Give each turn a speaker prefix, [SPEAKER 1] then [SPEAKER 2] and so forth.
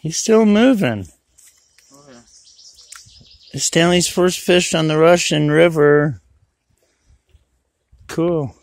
[SPEAKER 1] He's still moving.
[SPEAKER 2] Okay.
[SPEAKER 1] Stanley's first fish on the Russian River. Cool.